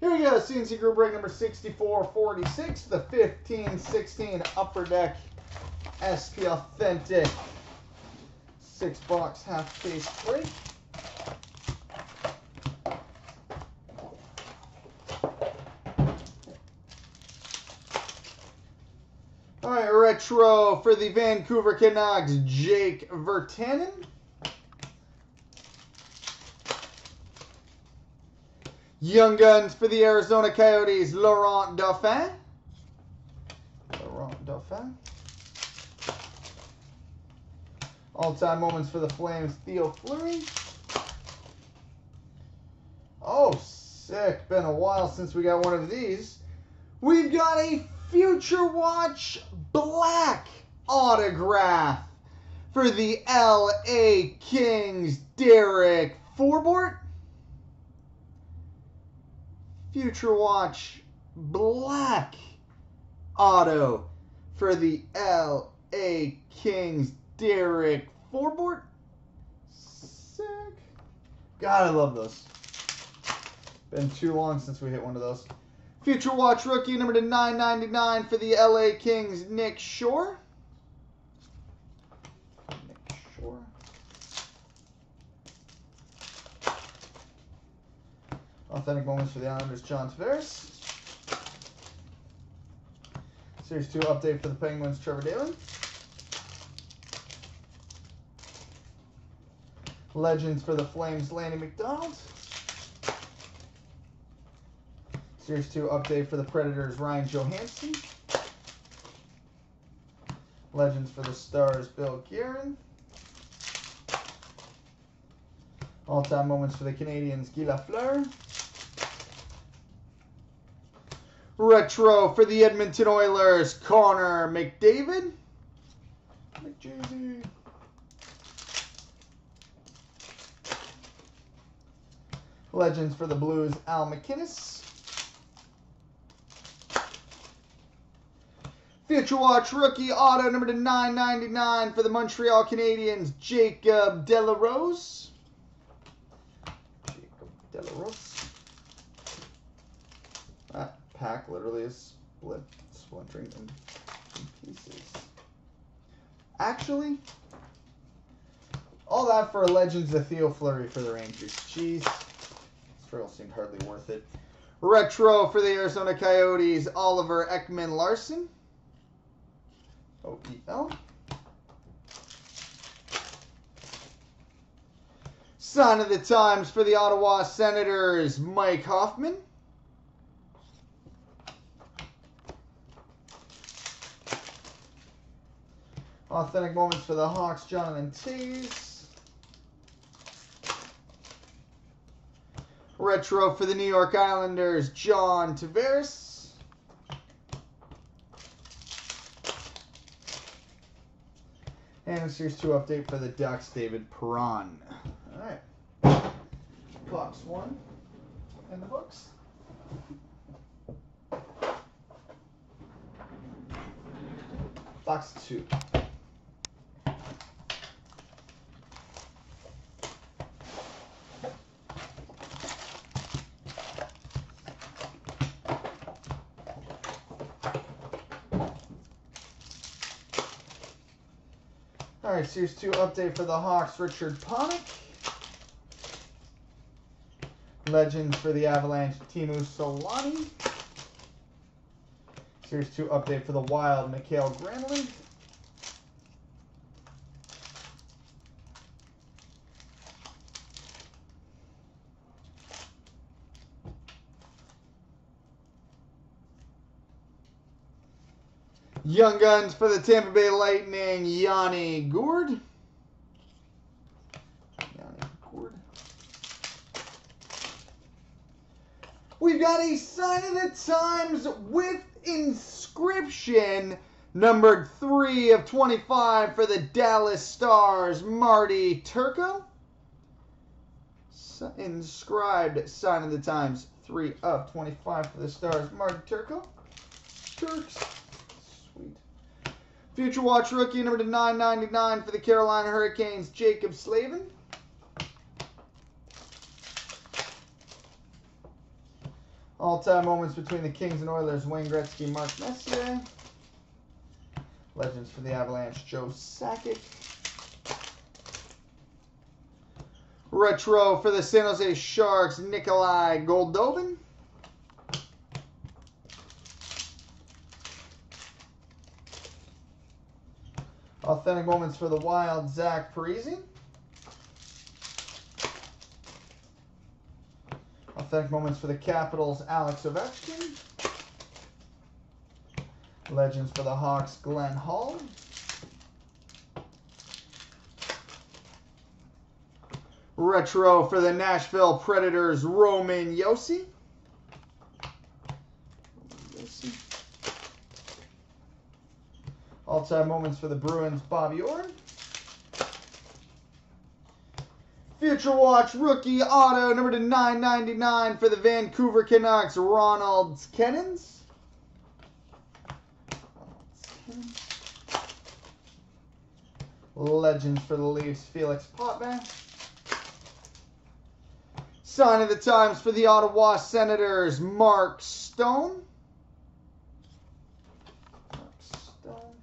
Here we go. CNC Group break number 6446, the 1516 Upper Deck SP Authentic six box half case break. All right, retro for the Vancouver Canucks, Jake Virtanen. Young Guns for the Arizona Coyotes, Laurent Dauphin. Laurent Dauphin. All-time moments for the Flames, Theo Fleury. Oh, sick. Been a while since we got one of these. We've got a Future Watch Black autograph for the LA Kings, Derek Forbort. Future Watch Black auto for the LA Kings, Derek Forbort. Sick. God, I love those. Been too long since we hit one of those. Future Watch rookie number to 999 for the LA Kings, Nick Shore. Nick Shore. Authentic moments for the Islanders, John Tavares. Series 2 update for the Penguins, Trevor Daley. Legends for the Flames, Lanny McDonald. Series 2 update for the Predators, Ryan Johansen. Legends for the Stars, Bill Guerin. All-time moments for the Canadiens, Guy Lafleur. Retro for the Edmonton Oilers, Connor McDavid. McJay. Legends for the Blues, Al MacInnis. Future Watch rookie auto number to 999 for the Montreal Canadiens, Jacob de la Rose. That pack literally is split, splintering in, in pieces. Actually, all that for a Legends of Theo Fleury for the Rangers. Jeez. This trail seemed hardly worth it. Retro for the Arizona Coyotes, Oliver Ekman-Larsson. OEL. Sign of the Times for the Ottawa Senators, Mike Hoffman. Authentic moments for the Hawks, Jonathan Toews. Retro for the New York Islanders, John Tavares. And a Series 2 update for the Ducks, David Perron. Alright. Box 1 in the books. Box 2. Right, Series 2 update for the Hawks, Richard Panik. Legends for the Avalanche, Teemu Selanne. Series 2 update for the Wild, Mikael Granlund. Young Guns for the Tampa Bay Lightning, Yanni Gourde. Yanni Gourde. We've got a Sign of the Times with inscription, numbered 3 of 25 for the Dallas Stars, Marty Turco. Inscribed Sign of the Times, 3 of 25 for the Stars, Marty Turco. Turks. Future Watch rookie number to 999 for the Carolina Hurricanes, Jaccob Slavin. All-time moments between the Kings and Oilers, Wayne Gretzky, Mark Messier. Legends for the Avalanche, Joe Sakic. Retro for the San Jose Sharks, Nikolai Goldobin. Authentic moments for the Wild, Zach Parise. Authentic moments for the Capitals, Alex Ovechkin. Legends for the Hawks, Glenn Hall. Retro for the Nashville Predators, Roman Josi. All-time moments for the Bruins, Bobby Orr. Future Watch rookie auto number to 999 for the Vancouver Canucks, Ronald Kenins. Legends for the Leafs, Felix Potvin. Sign of the times for the Ottawa Senators, Mark Stone. Mark Stone.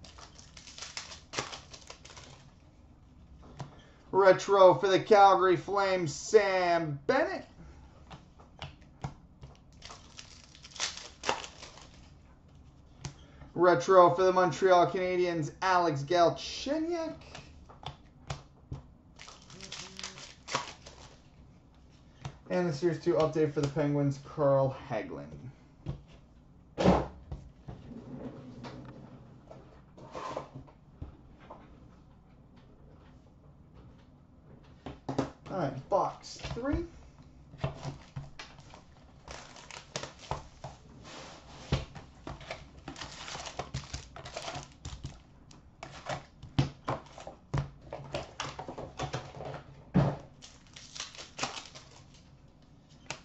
Retro for the Calgary Flames, Sam Bennett. Retro for the Montreal Canadiens, Alex Galchenyuk. And the Series 2 update for the Penguins, Carl Hagelin. All right, box three.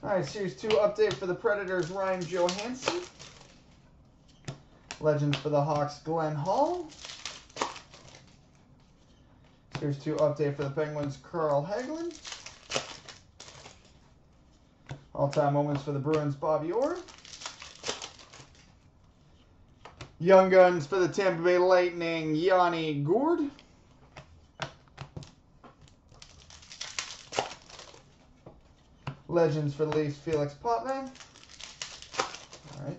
All right, Series 2 update for the Predators, Ryan Johansen. Legends for the Hawks, Glenn Hall. Series 2 update for the Penguins, Carl Hagelin. All-time moments for the Bruins, Bobby Orr. Young Guns for the Tampa Bay Lightning, Yanni Gourde. Legends for the Leafs, Felix Potvin. All right.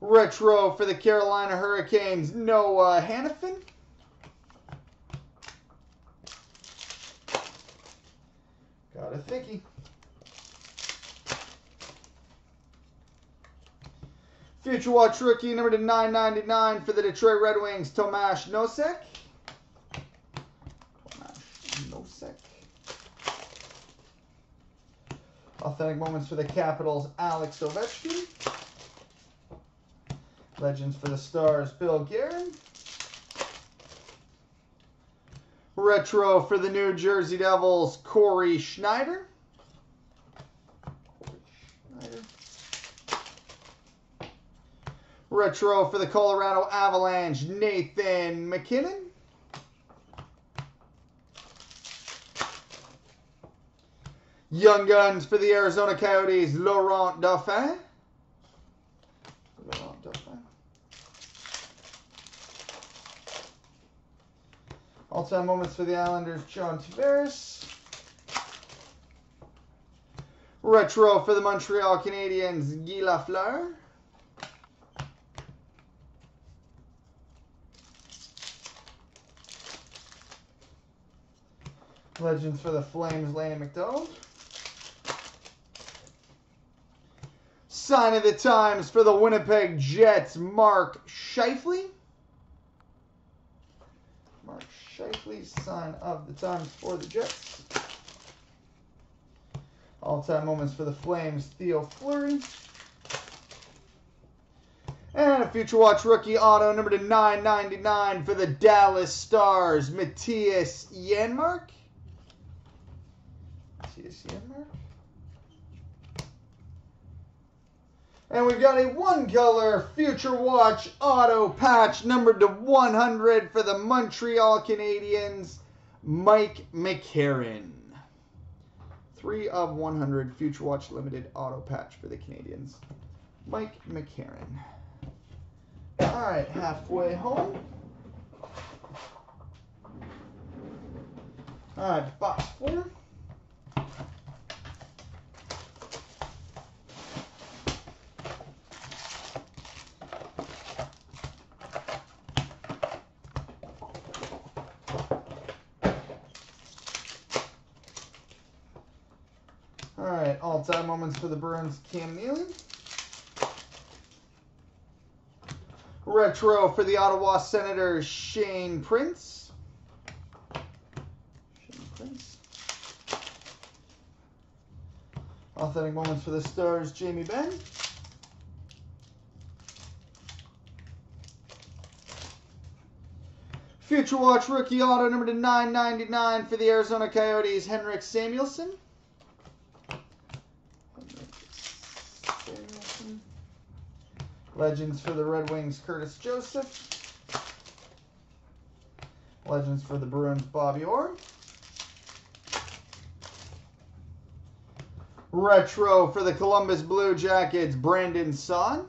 Retro for the Carolina Hurricanes, Noah Hanifin. Got a thickie. Future Watch rookie number to 999 for the Detroit Red Wings, Tomas Nosek. Tomas Nosek. Authentic moments for the Capitals, Alex Ovechkin. Legends for the Stars, Bill Guerin. Retro for the New Jersey Devils, Cory Schneider. Retro for the Colorado Avalanche, Nathan MacKinnon. Young Guns for the Arizona Coyotes, Laurent Dauphin. Laurent Dauphin. All-time moments for the Islanders, John Tavares. Retro for the Montreal Canadiens, Guy Lafleur. Legends for the Flames, Lanny McDonald. Sign of the Times for the Winnipeg Jets, Mark Scheifele. Mark Scheifele, sign of the Times for the Jets. All-time moments for the Flames, Theo Fleury. And a Future Watch rookie auto number to 999 for the Dallas Stars, Mattias Janmark. Mattias Janmark. And we've got a one color Future Watch auto patch numbered to 100 for the Montreal Canadiens, Mike McCarron. 3 of 100 Future Watch Limited auto patch for the Canadiens. Mike McCarron. All right, halfway home. All right, box four. All right, all-time moments for the Bruins, Cam Neely. Retro for the Ottawa Senators, Shane Prince. Shane Prince. Authentic moments for the Stars, Jamie Benn. Future Watch rookie auto number to 999 for the Arizona Coyotes, Henrik Samuelsson. Legends for the Red Wings, Curtis Joseph. Legends for the Bruins, Bobby Orr. Retro for the Columbus Blue Jackets, Brandon. Brandon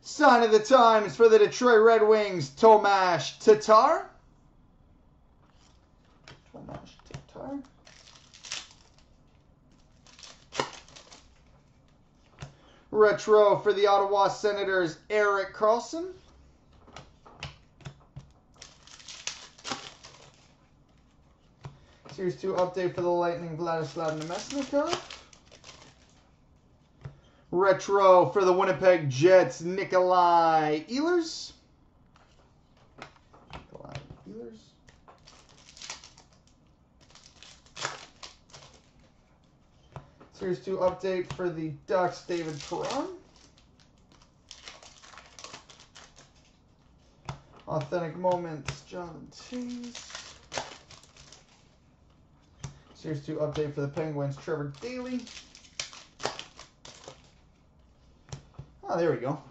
Sign of the Times for the Detroit Red Wings, Tomas Tatar. Tomas Tatar. Retro for the Ottawa Senators, Erik Karlsson. Series 2 update for the Lightning, Vladislav Namestnikov. Retro for the Winnipeg Jets, Nikolai Ehlers. Nikolai Ehlers. Series 2 update for the Ducks, David Perron. Authentic Moments, John Tees. Series 2 update for the Penguins, Trevor Daley. Oh, there we go.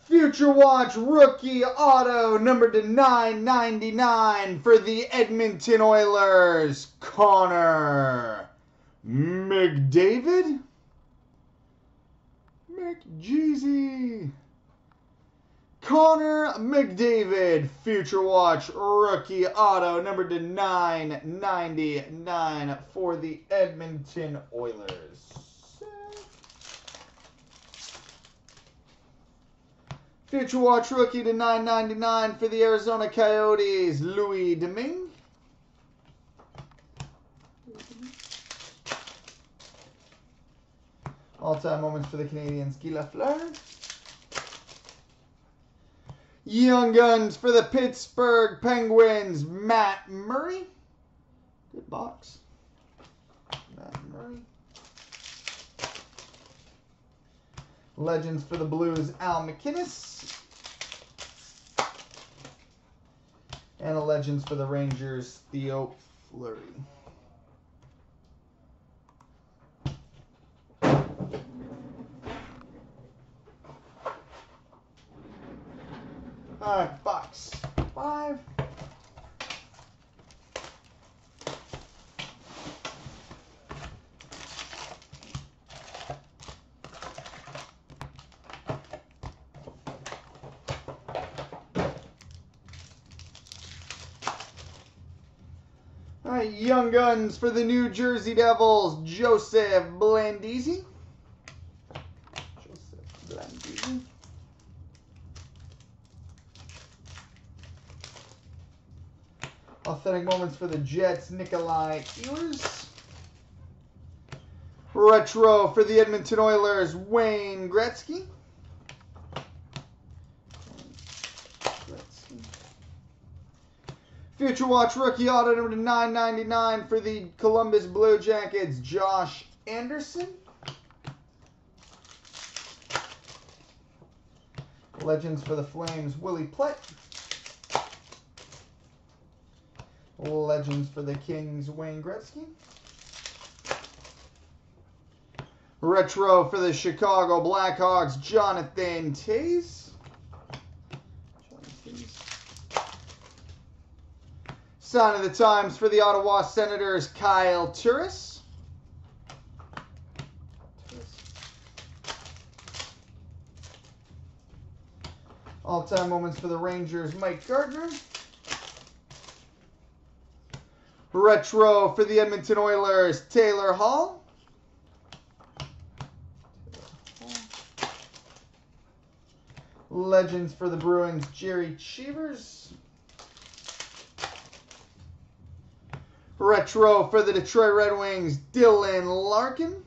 Future Watch rookie auto number to 999 for the Edmonton Oilers, Connor McDavid. McJeezy. Connor McDavid, Future Watch rookie auto number to 999 for the Edmonton Oilers. Future Watch rookie to 999 for the Arizona Coyotes, Louis Domingue. All-time moments for the Canadiens, Guy Lafleur. Young Guns for the Pittsburgh Penguins, Matt Murray. Good box. Matt Murray. Legends for the Blues, Al MacInnis. And a Legends for the Rangers, Theo Fleury. All right, box five. All right, Young Guns for the New Jersey Devils, Joseph Blandisi. Joseph Blandisi. Authentic moments for the Jets, Nikolai Ehlers. Retro for the Edmonton Oilers, Wayne Gretzky. Gretzky. Future Watch rookie auto number to 999 for the Columbus Blue Jackets, Josh Anderson. Legends for the Flames, Willi Plett. Legends for the Kings, Wayne Gretzky. Retro for the Chicago Blackhawks, Jonathan Toews. Sign of the times for the Ottawa Senators, Kyle Turris. All-time moments for the Rangers, Mike Gartner. Retro for the Edmonton Oilers, Taylor Hall. Legends for the Bruins, Jerry Cheevers. Retro for the Detroit Red Wings, Dylan Larkin.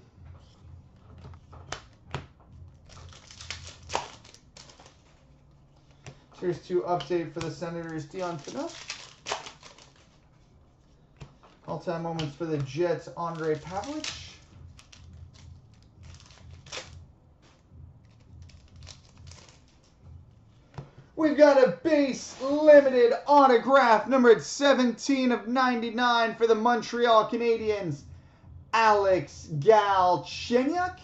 Here's to update for the Senators, Dion Phaneuf. All-time moments for the Jets, Ondrej Pavelec. We've got a base limited autograph numbered 17 of 99 for the Montreal Canadiens, Alex Galchenyuk.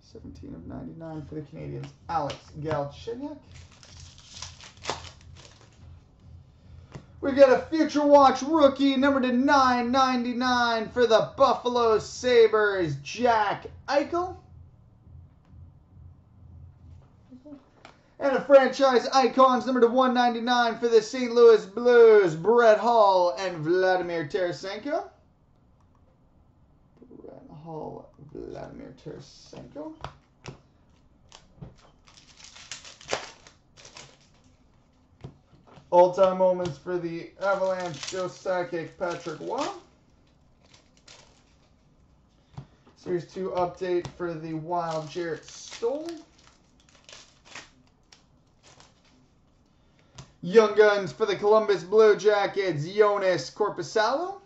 17 of 99 for the Canadiens, Alex Galchenyuk. We've got a Future Watch rookie number to 999 for the Buffalo Sabres, Jack Eichel. And a franchise icons number to 199 for the St. Louis Blues, Brett Hull and Vladimir Tarasenko. Brett Hull, Vladimir Tarasenko. All-time moments for the Avalanche, Joe Sakic, Patrick Roy. Series 2 update for the Wild, Jarrett Stoll. Young Guns for the Columbus Blue Jackets, Jonas Korpisalo.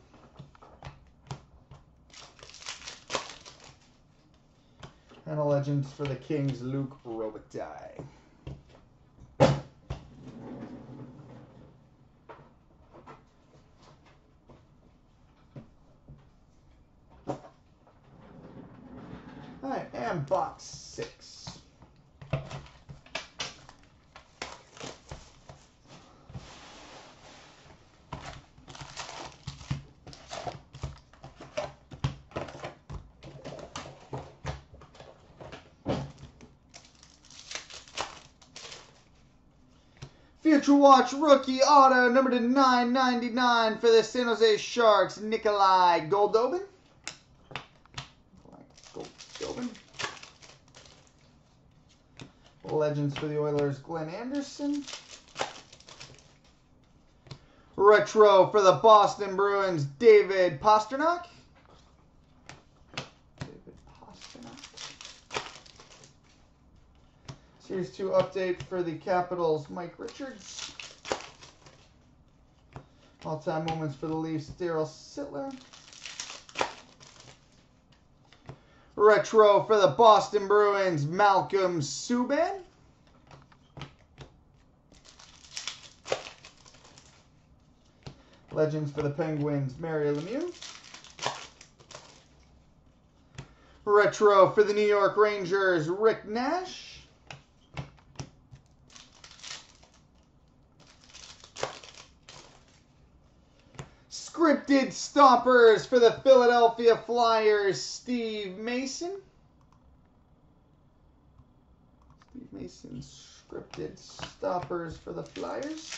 And a Legends for the Kings, Luc Robitaille. All right, and box six. Future Watch rookie auto number to 999 for the San Jose Sharks, Nikolai Goldobin. Goldobin. Legends for the Oilers, Glenn Anderson. Retro for the Boston Bruins, David Pastrnak. David Pastrnak. Series 2 update for the Capitals, Mike Richards. All-time moments for the Leafs, Darryl Sittler. Retro for the Boston Bruins, Malcolm Subban. Legends for the Penguins, Mario Lemieux. Retro for the New York Rangers, Rick Nash. Scripted stoppers for the Philadelphia Flyers, Steve Mason. Steve Mason, scripted stoppers for the Flyers.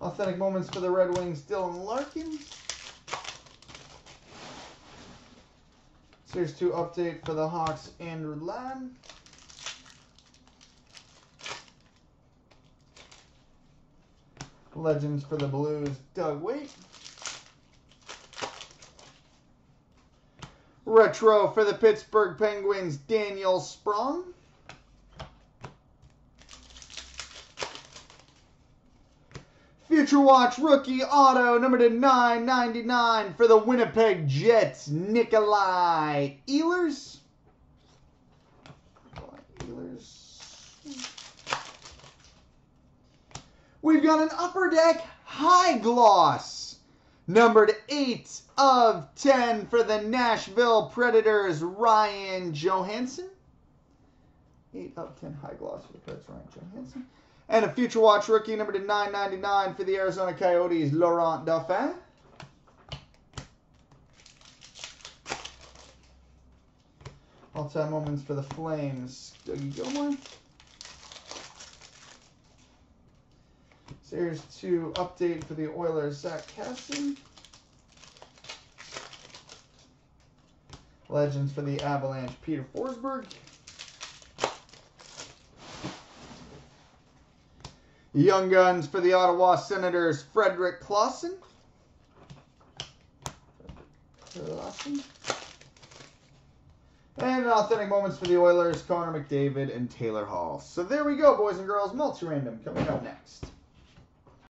Authentic moments for the Red Wings, Dylan Larkin. Series 2 update for the Hawks, Andrew Ladd. Legends for the Blues, Doug Weight. Retro for the Pittsburgh Penguins, Daniel Sprong. Future Watch rookie auto number to 999 for the Winnipeg Jets, Nikolai. Ehlers. We've got an upper deck high gloss. Numbered 8 of 10 for the Nashville Predators, Ryan Johansen. 8 of 10 high gloss for the Preds, Ryan Johansen. And a Future Watch rookie, numbered to 999 for the Arizona Coyotes, Laurent Dauphin. All-time moments for the Flames, Dougie Gilmour. Series 2 update for the Oilers, Zach Kassian. Legends for the Avalanche, Peter Forsberg. Young Guns for the Ottawa Senators, Fredrik Claesson. Claesson. And authentic moments for the Oilers, Connor McDavid and Taylor Hall. So there we go, boys and girls. Multi-random coming up next.